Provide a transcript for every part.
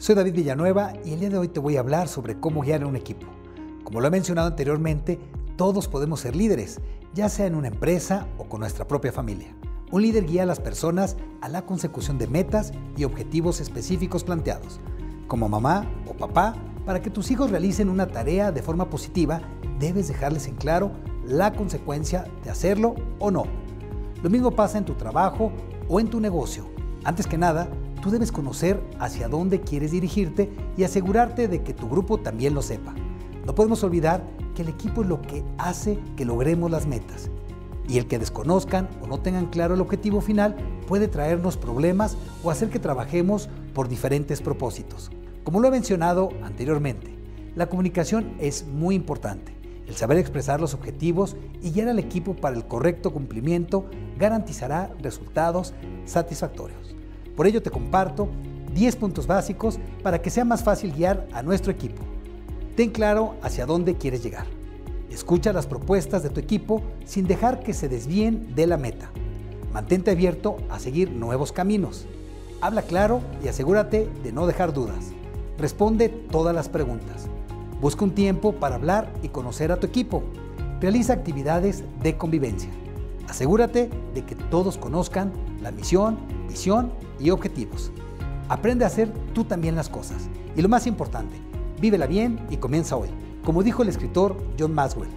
Soy David Villanueva y el día de hoy te voy a hablar sobre cómo guiar a un equipo. Como lo he mencionado anteriormente, todos podemos ser líderes, ya sea en una empresa o con nuestra propia familia. Un líder guía a las personas a la consecución de metas y objetivos específicos planteados. Como mamá o papá, para que tus hijos realicen una tarea de forma positiva, debes dejarles en claro la consecuencia de hacerlo o no. Lo mismo pasa en tu trabajo o en tu negocio. Antes que nada, tú debes conocer hacia dónde quieres dirigirte y asegurarte de que tu grupo también lo sepa. No podemos olvidar que el equipo es lo que hace que logremos las metas. Y el que desconozcan o no tengan claro el objetivo final puede traernos problemas o hacer que trabajemos por diferentes propósitos. Como lo he mencionado anteriormente, la comunicación es muy importante. El saber expresar los objetivos y guiar al equipo para el correcto cumplimiento garantizará resultados satisfactorios. Por ello te comparto 10 puntos básicos para que sea más fácil guiar a nuestro equipo. Ten claro hacia dónde quieres llegar. Escucha las propuestas de tu equipo sin dejar que se desvíen de la meta. Mantente abierto a seguir nuevos caminos. Habla claro y asegúrate de no dejar dudas. Responde todas las preguntas. Busca un tiempo para hablar y conocer a tu equipo. Realiza actividades de convivencia. Asegúrate de que todos conozcan la misión, visión y objetivos. Aprende a hacer tú también las cosas. Y lo más importante, vívela bien y comienza hoy. Como dijo el escritor John Maswell,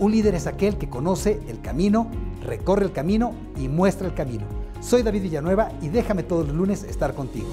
un líder es aquel que conoce el camino, recorre el camino y muestra el camino. Soy David Villanueva y déjame todos los lunes estar contigo.